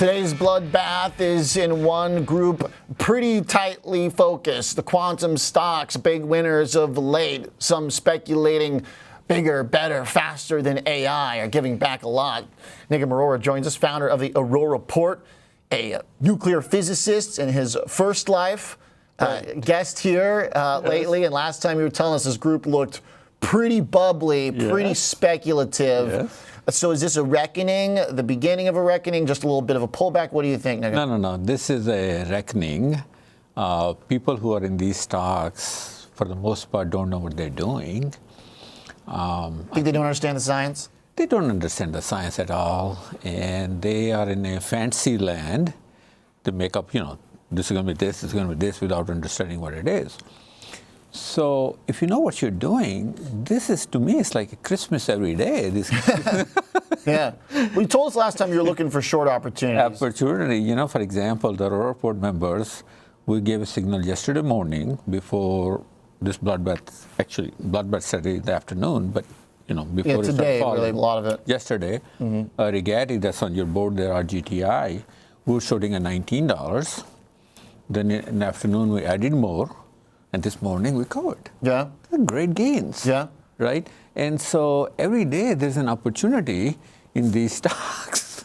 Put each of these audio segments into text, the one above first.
Today's bloodbath is in one group pretty tightly focused. The quantum stocks, big winners of late. Some speculating bigger, better, faster than AI are giving back a lot. Nigam Arora joins us, founder of the Arora Report, a nuclear physicist in his first life. Uh, guest here uh, yes. lately, and last time you were telling us this group looked pretty bubbly, yes. pretty speculative. Yes. So is this a reckoning, the beginning of a reckoning, just a little bit of a pullback? What do you think? No, no, no. This is a reckoning. Uh, people who are in these stocks, for the most part, don't know what they're doing. Um, think they don't understand the science? They don't understand the science at all, and they are in a fancy land to make up, you know, this is going to be this, this is going to be this, without understanding what it is. So if you know what you're doing, this is to me it's like a Christmas every day. This yeah. Well, you told us last time you're looking for short opportunities. Opportunity, you know, for example, the Arora Report members, we gave a signal yesterday morning before this bloodbath, actually bloodbath started in the afternoon, but you know, before yeah, today, falling, really, a lot of it. Yesterday, mm-hmm. uh, Rigetti, that's on your board there, RGTI, we were shooting at $19. Then in the afternoon, we added more and this morning we covered. Yeah. Great gains. Yeah. Right? And so every day there's an opportunity in these stocks.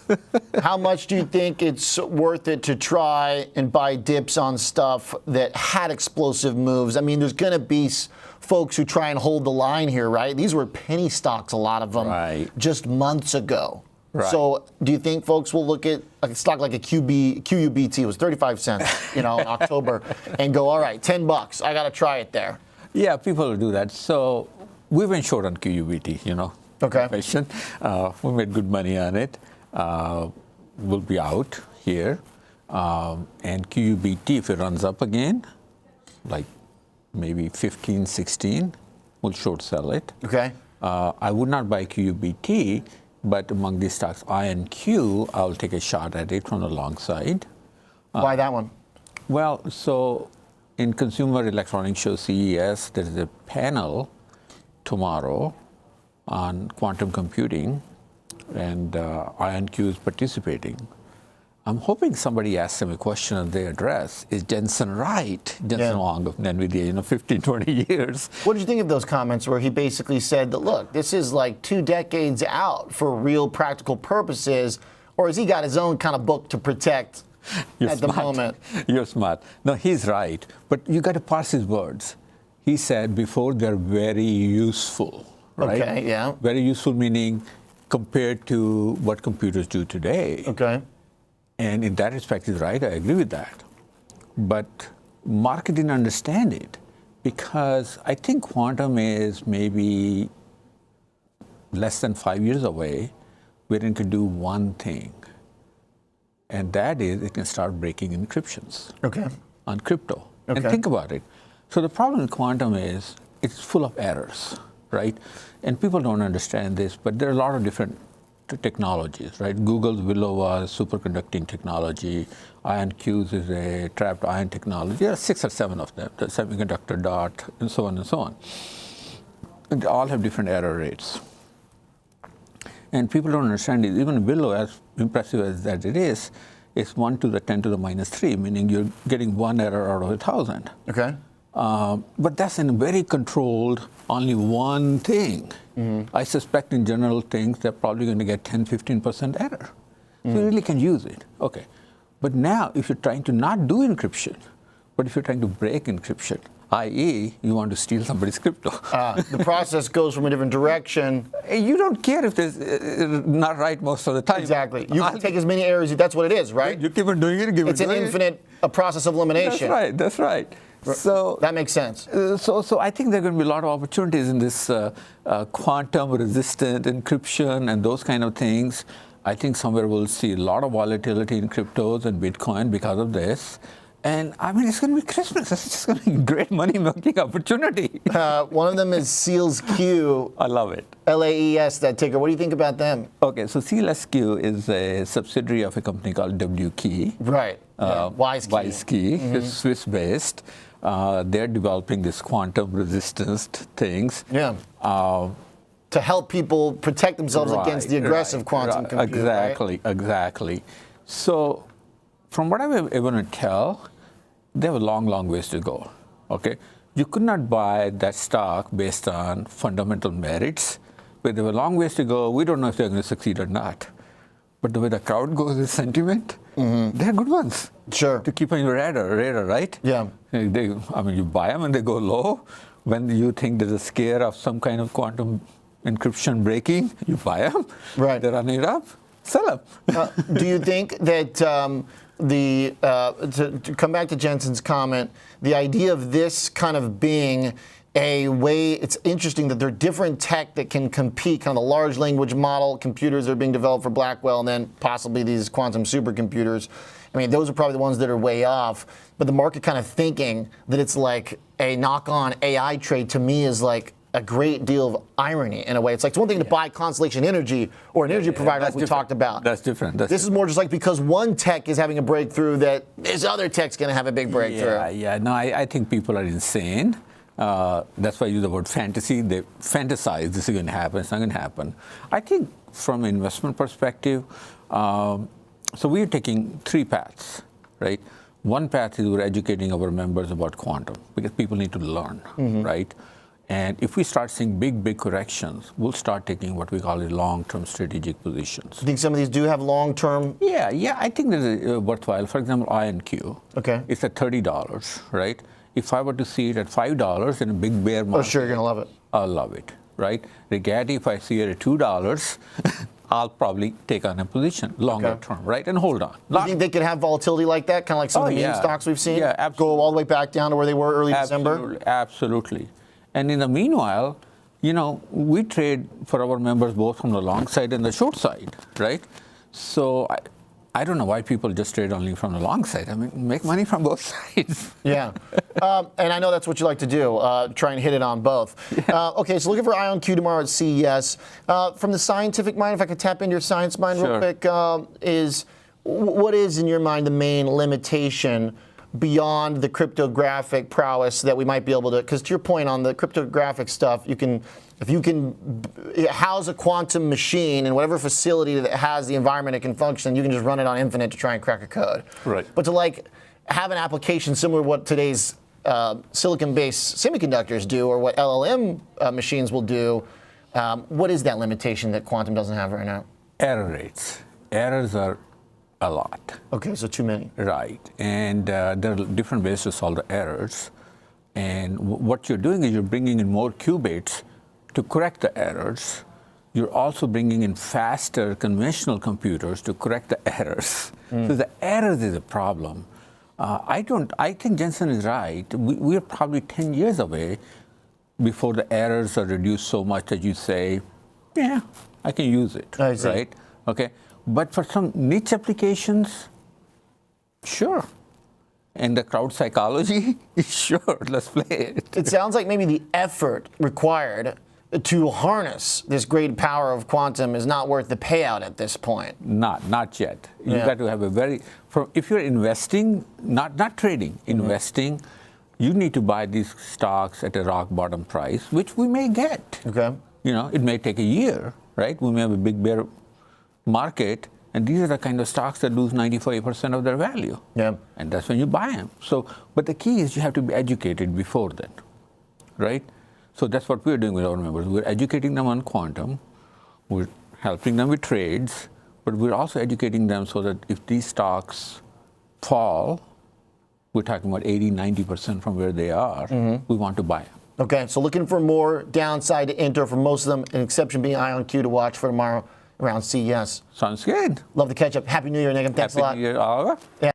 How much do you think it's worth it to try and buy dips on stuff that had explosive moves? I mean, there's going to be folks who try and hold the line here, right? These were penny stocks, a lot of them, right. just months ago. Right. So, do you think folks will look at a stock like a QB, QUBT was 35 cents, you know, in October, and go, all right, 10 bucks, I got to try it there? Yeah, people will do that. So, we went short on QUBT, you know. Okay. Uh, we made good money on it. Uh, we'll be out here. Um, and QUBT, if it runs up again, like maybe 15, 16, we'll short sell it. Okay. Uh, I would not buy QUBT but among these stocks, IonQ, I'll take a shot at it from the long side. Why uh, that one? Well, so in Consumer Electronics Show CES, there is a panel tomorrow on quantum computing, and uh, IonQ is participating. I'm hoping somebody asks him a question and they address, is Jensen right? Jensen yeah. Huang of NVIDIA, you know, 15, 20 years. What did you think of those comments where he basically said that, look, this is like two decades out for real practical purposes, or has he got his own kind of book to protect You're at smart. the moment? You're smart. No, he's right, but you got to parse his words. He said before they're very useful, right? Okay, yeah. Very useful meaning compared to what computers do today. Okay and in that respect, he's right. I agree with that. But market didn't understand it because I think quantum is maybe less than five years away, wherein it can do one thing, and that is it can start breaking encryptions. Okay. On crypto. Okay. And think about it. So the problem with quantum is it's full of errors, right? And people don't understand this, but there are a lot of different technologies, right? Google's Willow was superconducting technology. IonQ's is a trapped ion technology. There are six or seven of them, the semiconductor dot, and so on and so on. And they all have different error rates. And people don't understand it. Even Willow, as impressive as that it is, is 1 to the 10 to the minus 3, meaning you're getting one error out of a 1,000. Okay. Uh, but that's in very controlled, only one thing. Mm-hmm. I suspect in general things they're probably going to get 10, 15% error. So you really can use it. Okay. But now, if you're trying to not do encryption, but if you're trying to break encryption, i.e., you want to steal somebody's crypto. Uh, the process goes from a different direction. You don't care if it's uh, not right most of the time. Exactly. You can take as many errors. That's what it is, right? You keep on doing it. Keep it's an infinite a process of elimination. That's right. That's right. So that makes sense. Uh, so, so I think there are going to be a lot of opportunities in this uh, uh, quantum resistant encryption and those kind of things. I think somewhere we'll see a lot of volatility in cryptos and Bitcoin because of this. And I mean, it's going to be Christmas. It's just going to be a great money making opportunity. uh, one of them is SEALSQ. I love it. L A E S, that ticker. What do you think about them? Okay, so SEALSQ is a subsidiary of a company called WKey. Right. Uh, yeah. WISeKey. WISeKey. Mm-hmm. It's Swiss based. Uh, they're developing this quantum resistance things. Yeah. Uh, to help people protect themselves right, against the aggressive right, quantum right, computer. Exactly, exactly. So, from what I'm able to tell, they have a long, long ways to go. Okay, you could not buy that stock based on fundamental merits, but they have a long ways to go. We don't know if they're going to succeed or not. But the way the crowd goes with sentiment, mm-hmm. they're good ones. Sure. To keep on your radar, radar, right? Yeah. They, I mean, you buy them and they go low. When you think there's a scare of some kind of quantum encryption breaking, you buy them. Right. They're running it up, sell them. uh, do you think that um, the uh, to, to, come back to Jensen's comment, the idea of this kind of being a way, it's interesting that there are different tech that can compete, kind of the large language model computers that are being developed for Blackwell, and then possibly these quantum supercomputers. I mean, those are probably the ones that are way off. But the market kind of thinking that it's like a knock-on AI trade to me is like a great deal of irony in a way. It's like it's one thing to buy Constellation Energy or an energy yeah, provider like we different. talked about. That's different. That's this different. is more just like because one tech is having a breakthrough that this other tech's going to have a big breakthrough. Yeah, yeah. No, I, I think people are insane. Uh, that's why I use the word fantasy. They fantasize this is going to happen. It's not going to happen. I think from an investment perspective, um, so we're taking three paths, right? One path is we're educating our members about quantum because people need to learn, mm-hmm. right? And if we start seeing big, big corrections, we'll start taking what we call the long-term strategic positions. You think some of these do have long-term? Yeah, yeah. I think they're uh, worthwhile. For example, IonQ. Okay. It's at thirty dollars, right? If I were to see it at five dollars in a big bear market, oh sure, you're gonna love it. I'll love it, right? Rigetti, if I see it at two dollars, I'll probably take on a position longer okay. term, right, and hold on. Do you think they could have volatility like that, kind of like some oh, of the yeah. stocks we've seen? Yeah, absolutely. Go all the way back down to where they were early absolutely, December. Absolutely. And in the meanwhile, you know, we trade for our members both from the long side and the short side, right? So I, I don't know why people just trade only from the long side. I mean, make money from both sides. yeah. Um, and I know that's what you like to do, uh, try and hit it on both. Yeah. Uh, okay, so looking for IonQ tomorrow at CES. Uh, from the scientific mind, if I could tap into your science mind sure. real quick, um, is what is in your mind the main limitation beyond the cryptographic prowess that we might be able to, because to your point on the cryptographic stuff, you can, if you can house a quantum machine in whatever facility that has the environment it can function, you can just run it on infinite to try and crack a code. Right. But to like have an application similar to what today's uh, silicon-based semiconductors do, or what LLM uh, machines will do, um, what is that limitation that quantum doesn't have right now? Error rates. Errors are a lot. Okay, so too many. Right, and uh, there are different ways to solve the errors. And what you're doing is you're bringing in more qubits to correct the errors. You're also bringing in faster conventional computers to correct the errors. Mm. So the errors is a problem. Uh, I don't. I think Jensen is right. We, we're probably 10 years away before the errors are reduced so much that you say, "Yeah, I can use it." Right? Okay. But for some niche applications, sure. And the crowd psychology, sure, let's play it. It sounds like maybe the effort required to harness this great power of quantum is not worth the payout at this point. Not, not yet. You yeah. got to have a very. For, if you're investing, not not trading, mm-hmm. investing, you need to buy these stocks at a rock bottom price, which we may get. Okay. You know, it may take a year, right? We may have a big bear market, and these are the kind of stocks that lose 95% of their value. Yeah. And that's when you buy them. So, but the key is you have to be educated before then, right? So that's what we're doing with our members. We're educating them on quantum, we're helping them with trades, but we're also educating them so that if these stocks fall, we're talking about 80, 90% from where they are, mm-hmm. we want to buy them. Okay, so looking for more downside to enter for most of them, an exception being IonQ to watch for tomorrow around CES. Sounds good. Love the catch up. Happy New Year, Nigam. Thanks Happy a lot. Happy New Year, Oliver. Yeah.